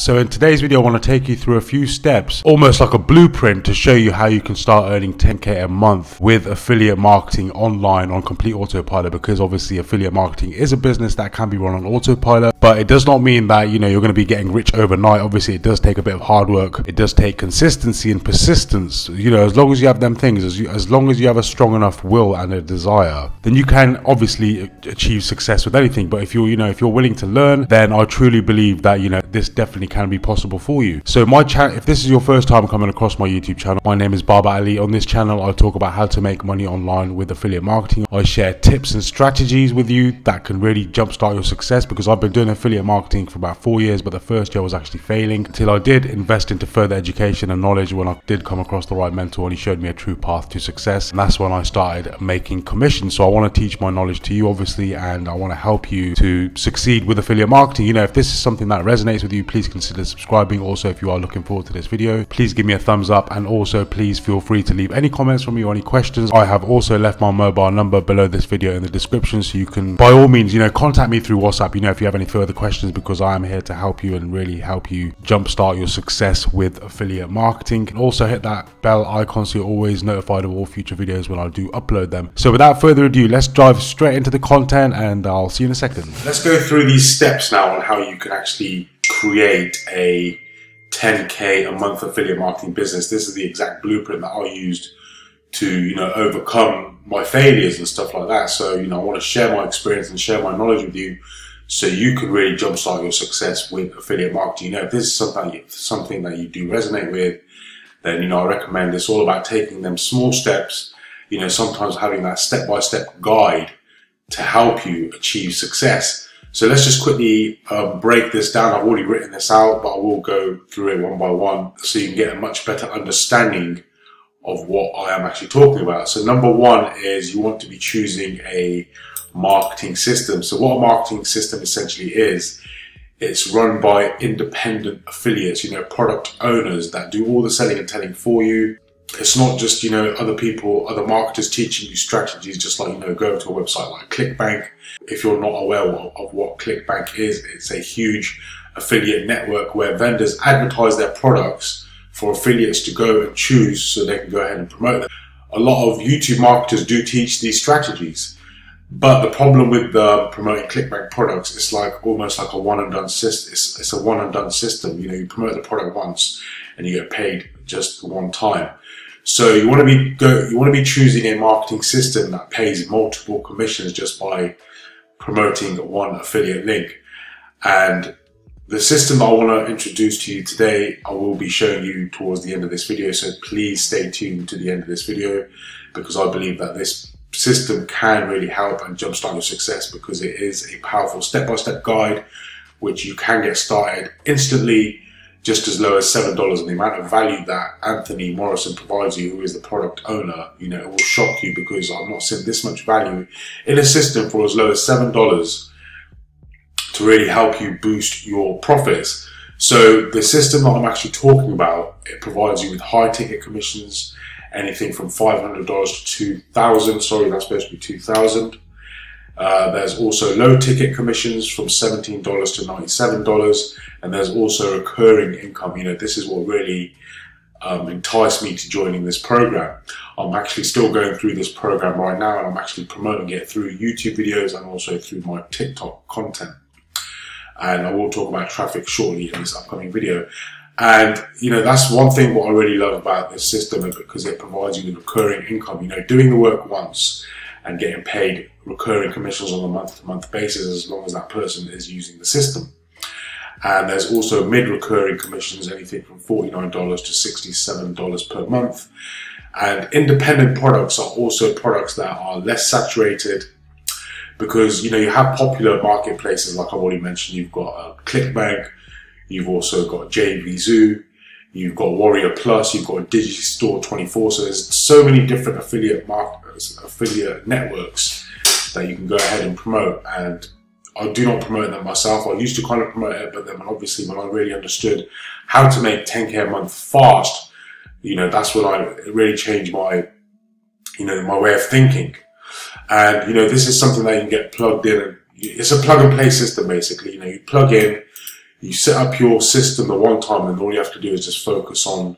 So in today's video, I want to take you through a few steps, almost like a blueprint to show you how you can start earning 10K a month with affiliate marketing online on complete autopilot because obviously affiliate marketing is a business that can be run on autopilot, but it does not mean that, you know, you're going to be getting rich overnight. Obviously it does take a bit of hard work. It does take consistency and persistence. You know, as long as you have them things, as, you, as long as you have a strong enough will and a desire, then you can obviously achieve success with anything. But if you're, you know, if you're willing to learn, then I truly believe that, you know, this definitely can be possible for you. So my channel, if this is your first time coming across my YouTube channel, my name is Baba Ali. On this channel, I talk about how to make money online with affiliate marketing. I share tips and strategies with you that can really jumpstart your success because I've been doing affiliate marketing for about four years, but the first year was actually failing until I did invest into further education and knowledge when I did come across the right mentor and he showed me a true path to success. And that's when I started making commissions. So I want to teach my knowledge to you, obviously, and I want to help you to succeed with affiliate marketing. You know, if this is something that resonates with you, please consider subscribing. Also, if you are looking forward to this video, please give me a thumbs up and also please feel free to leave any comments from me or any questions. I have also left my mobile number below this video in the description so you can, by all means, you know, contact me through WhatsApp, you know, if you have any further questions because I am here to help you and really help you jumpstart your success with affiliate marketing. And also hit that bell icon so you're always notified of all future videos when I do upload them. So without further ado, let's dive straight into the content and I'll see you in a second. Let's go through these steps now on how you can actually create a 10k a month affiliate marketing business. This is the exact blueprint that I used to, you know, overcome my failures and stuff like that. So, you know, I want to share my experience and share my knowledge with you so you can really jumpstart your success with affiliate marketing. You know, if this is something, something that you do resonate with, then, you know, I recommend it's all about taking them small steps, you know, sometimes having that step by step guide to help you achieve success. So let's just quickly um, break this down. I've already written this out, but I will go through it one by one so you can get a much better understanding of what I am actually talking about. So number one is you want to be choosing a marketing system. So what a marketing system essentially is, it's run by independent affiliates, you know, product owners that do all the selling and telling for you. It's not just, you know, other people, other marketers teaching you strategies, just like, you know, go to a website like ClickBank. If you're not aware of, what ClickBank is, it's a huge affiliate network where vendors advertise their products for affiliates to go and choose so they can go ahead and promote them. A lot of YouTube marketers do teach these strategies. But the problem with the promoting ClickBank products, it's like almost like a one and done system. It's, it's a one and done system. You know, you promote the product once and you get paid just one time. So you want to be go, you want to be choosing a marketing system that pays multiple commissions just by promoting one affiliate link. And the system I want to introduce to you today, I will be showing you towards the end of this video. So please stay tuned to the end of this video because I believe that this system can really help and jumpstart your success because it is a powerful step-by-step guide which you can get started instantly just as low as $7 and the amount of value that Anthony Morrison provides you, who is the product owner, you know, it will shock you because I'm not seen this much value in a system for as low as $7 to really help you boost your profits. So the system that I'm actually talking about, it provides you with high ticket commissions, anything from $500 to 2000 sorry, that's supposed to be 2000 uh, there's also low ticket commissions from $17 to $97 and there's also recurring income. You know, this is what really um, enticed me to joining this program. I'm actually still going through this program right now and I'm actually promoting it through YouTube videos and also through my TikTok content. And I will talk about traffic shortly in this upcoming video. And, you know, that's one thing what I really love about this system because it provides you with recurring income. You know, doing the work once and getting paid recurring commissions on a month to month basis as long as that person is using the system. And there's also mid recurring commissions, anything from $49 to $67 per month. And independent products are also products that are less saturated because, you know, you have popular marketplaces like I've already mentioned. You've got uh, ClickBank, you've also got JVZoo, You've got Warrior Plus, you've got a Digistore 24. So there's so many different affiliate markets, affiliate networks that you can go ahead and promote. And I do not promote them myself. I used to kind of promote it, but then obviously when I really understood how to make 10k a month fast, you know, that's when I really changed my, you know, my way of thinking. And, you know, this is something that you can get plugged in. And it's a plug and play system basically. You know, you plug in, you set up your system the one time and all you have to do is just focus on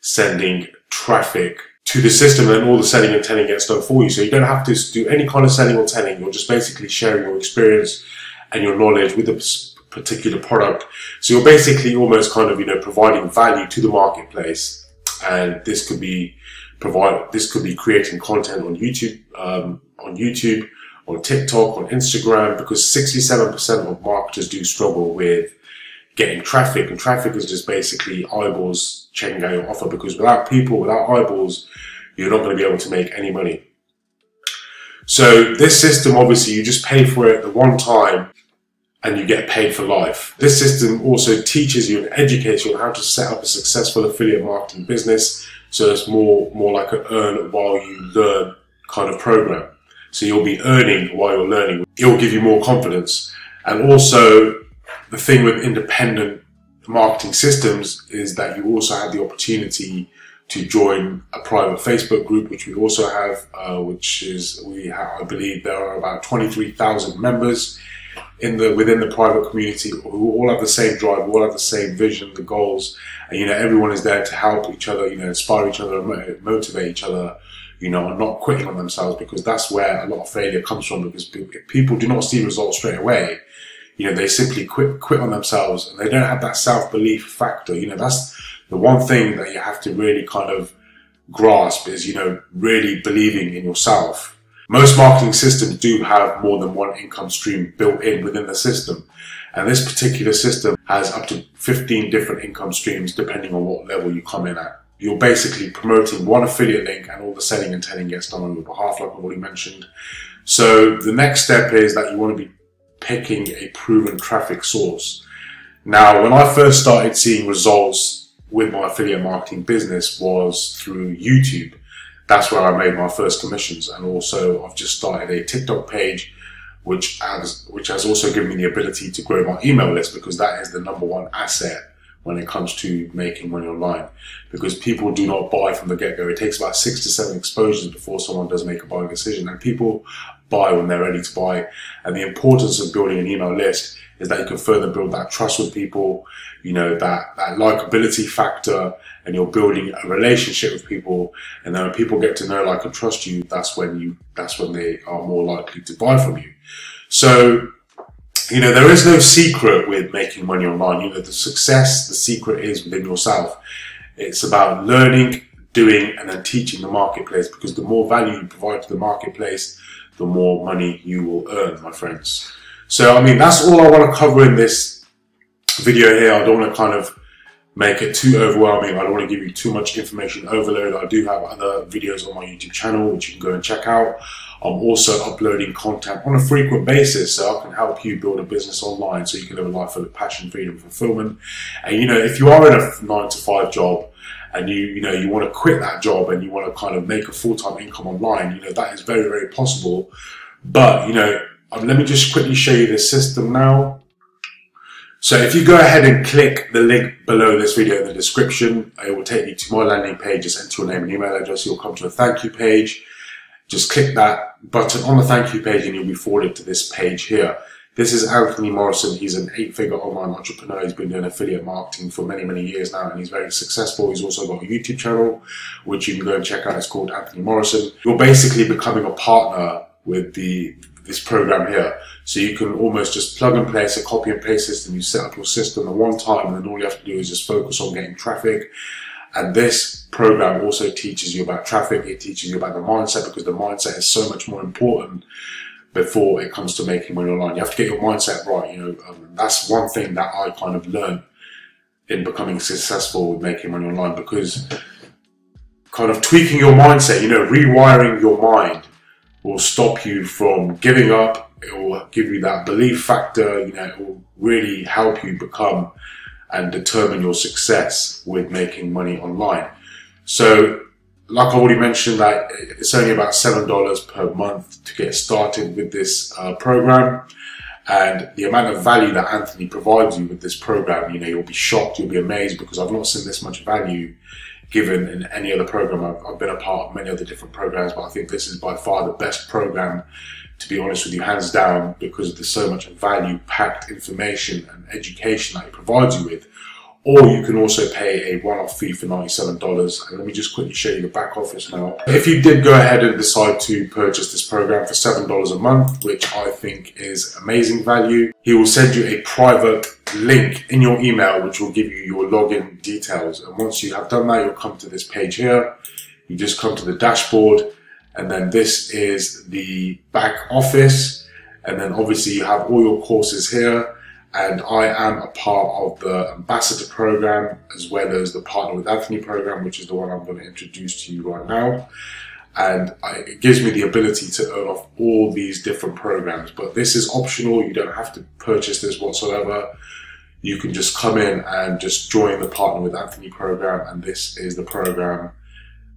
sending traffic to the system and all the selling and telling gets done for you. So you don't have to do any kind of selling or telling. You're just basically sharing your experience and your knowledge with a particular product. So you're basically almost kind of, you know, providing value to the marketplace. And this could be provide, this could be creating content on YouTube, um, on YouTube, on TikTok, on Instagram, because 67% of marketers do struggle with getting traffic and traffic is just basically eyeballs checking out your offer because without people, without eyeballs, you're not going to be able to make any money. So this system, obviously, you just pay for it the one time and you get paid for life. This system also teaches you and educates you on how to set up a successful affiliate marketing business. So it's more, more like an earn while you learn kind of program. So you'll be earning while you're learning. It'll give you more confidence. And also the thing with independent marketing systems is that you also have the opportunity to join a private Facebook group, which we also have, uh, which is we have, I believe there are about 23,000 members in the within the private community who all have the same drive, all have the same vision, the goals, and you know everyone is there to help each other, you know, inspire each other, motivate each other, you know, and not quitting on themselves because that's where a lot of failure comes from. Because people do not see results straight away, you know, they simply quit, quit on themselves and they don't have that self belief factor. You know, that's the one thing that you have to really kind of grasp is, you know, really believing in yourself. Most marketing systems do have more than one income stream built in within the system. And this particular system has up to 15 different income streams depending on what level you come in at. You're basically promoting one affiliate link and all the selling and telling gets done on your behalf, like I've already mentioned. So the next step is that you want to be picking a proven traffic source. Now, when I first started seeing results with my affiliate marketing business was through YouTube. That's where I made my first commissions. And also I've just started a TikTok page, which has, which has also given me the ability to grow my email list because that is the number one asset when it comes to making money online because people do not buy from the get-go. It takes about six to seven exposures before someone does make a buying decision and people buy when they're ready to buy. And the importance of building an email list is that you can further build that trust with people, you know, that, that likability factor and you're building a relationship with people. And then when people get to know, like, and trust you, that's when you, that's when they are more likely to buy from you. So you know, there is no secret with making money online. You know, the success, the secret is within yourself. It's about learning, doing, and then teaching the marketplace because the more value you provide to the marketplace, the more money you will earn, my friends. So, I mean, that's all I want to cover in this video here. I don't want to kind of make it too overwhelming. I don't want to give you too much information overload. I do have other videos on my YouTube channel, which you can go and check out. I'm also uploading content on a frequent basis so I can help you build a business online so you can live a life full of passion, freedom, fulfillment. And you know, if you are in a nine to five job and you, you know, you want to quit that job and you want to kind of make a full-time income online, you know, that is very, very possible. But, you know, um, let me just quickly show you the system now. So if you go ahead and click the link below this video in the description, it will take you to my landing page. Just enter your name and email address. You'll come to a thank you page. Just click that button on the thank you page and you'll be forwarded to this page here. This is Anthony Morrison. He's an eight-figure online entrepreneur. He's been doing affiliate marketing for many, many years now, and he's very successful. He's also got a YouTube channel, which you can go and check out. It's called Anthony Morrison. You're basically becoming a partner with the this program here. So you can almost just plug and place a copy and paste system. You set up your system at one time, and then all you have to do is just focus on getting traffic and this program also teaches you about traffic. It teaches you about the mindset because the mindset is so much more important before it comes to making money online. You have to get your mindset right. You know, um, that's one thing that I kind of learned in becoming successful with making money online because kind of tweaking your mindset, you know, rewiring your mind will stop you from giving up. It will give you that belief factor, you know, it will really help you become and determine your success with making money online. So, like I already mentioned, that it's only about seven dollars per month to get started with this uh, program, and the amount of value that Anthony provides you with this program, you know, you'll be shocked, you'll be amazed because I've not seen this much value given in any other program. I've, I've been a part of many other different programs, but I think this is by far the best program to be honest with you, hands down, because there's so much value packed information and education that it provides you with. Or you can also pay a one-off fee for $97. And let me just quickly show you the back office now. If you did go ahead and decide to purchase this program for $7 a month, which I think is amazing value, he will send you a private link in your email, which will give you your login details. And once you have done that, you'll come to this page here. You just come to the dashboard and then this is the back office. And then obviously you have all your courses here and I am a part of the ambassador program as well as the partner with Anthony program, which is the one I'm going to introduce to you right now. And I, it gives me the ability to earn off all these different programs, but this is optional. You don't have to purchase this whatsoever. You can just come in and just join the partner with Anthony program. And this is the program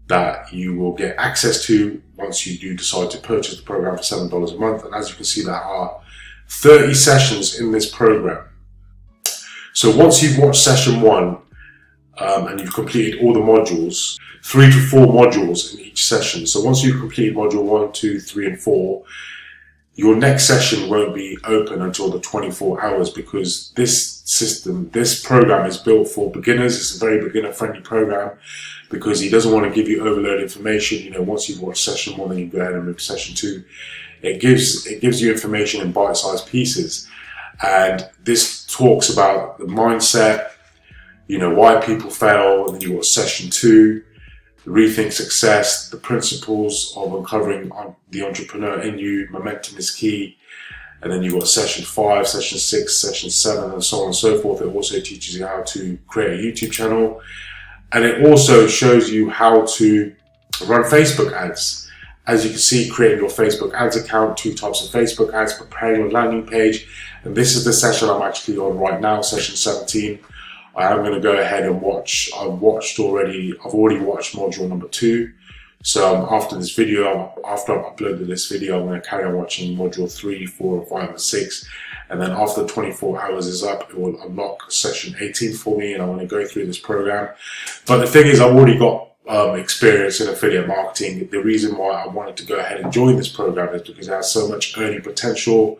that you will get access to once you do decide to purchase the program for $7 a month. And as you can see, there are 30 sessions in this program. So once you've watched session one um, and you've completed all the modules, three to four modules in each session. So once you've completed module one, two, three, and four, your next session won't be open until the 24 hours because this system, this program is built for beginners. It's a very beginner friendly program because he doesn't want to give you overload information. You know, once you've watched session one, then you go ahead and move to session two. It gives, it gives you information in bite-sized pieces. And this talks about the mindset, you know, why people fail. And then you've got session two, rethink success, the principles of uncovering the entrepreneur in you, momentum is key. And then you've got session five, session six, session seven, and so on and so forth. It also teaches you how to create a YouTube channel. And it also shows you how to run Facebook ads. As you can see, creating your Facebook ads account, two types of Facebook ads, preparing your landing page. And this is the session I'm actually on right now, session 17. I am going to go ahead and watch. I've watched already. I've already watched module number two. So um, after this video, after I've uploaded this video, I'm going to carry on watching module three, four, five, and six. And then after 24 hours is up, it will unlock session 18 for me, and I want to go through this program. But the thing is, I've already got um, experience in affiliate marketing. The reason why I wanted to go ahead and join this program is because it has so much earning potential.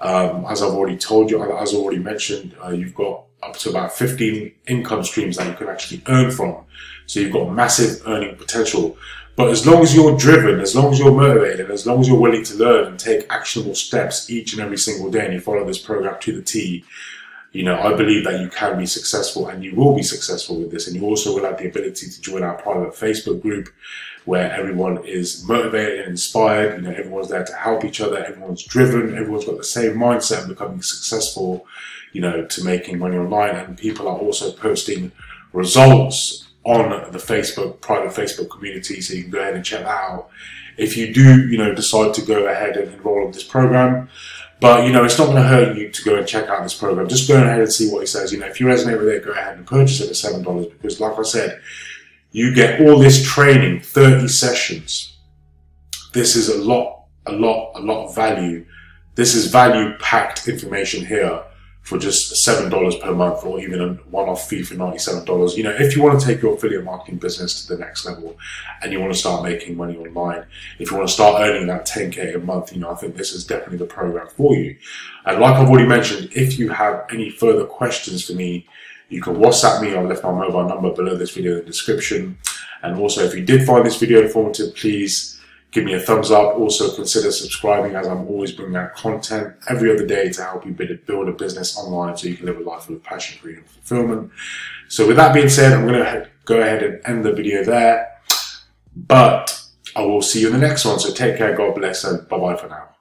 Um, as I've already told you, as I already mentioned, uh, you've got up to about 15 income streams that you can actually earn from. So you've got massive earning potential. But as long as you're driven, as long as you're motivated, as long as you're willing to learn and take actionable steps each and every single day and you follow this program to the T, you know, I believe that you can be successful and you will be successful with this. And you also will have the ability to join our private Facebook group where everyone is motivated and inspired. You know, everyone's there to help each other. Everyone's driven. Everyone's got the same mindset of becoming successful you know, to making money online. And people are also posting results on the Facebook, private Facebook community. So you can go ahead and check that out. If you do, you know, decide to go ahead and enroll in this program, but you know, it's not going to hurt you to go and check out this program. Just go ahead and see what he says. You know, if you resonate with it, go ahead and purchase it at seven dollars because, like I said, you get all this training, thirty sessions. This is a lot, a lot, a lot of value. This is value packed information here for just $7 per month or even a one-off fee for $97. You know, if you want to take your affiliate marketing business to the next level and you want to start making money online, if you want to start earning that 10K a month, you know, I think this is definitely the program for you. And like I've already mentioned, if you have any further questions for me, you can WhatsApp me. I've left my mobile number below this video in the description. And also, if you did find this video informative, please give me a thumbs up. Also consider subscribing as I'm always bringing out content every other day to help you build a business online so you can live a life of passion, freedom, fulfillment. So with that being said, I'm going to go ahead and end the video there, but I will see you in the next one. So take care. God bless and bye bye for now.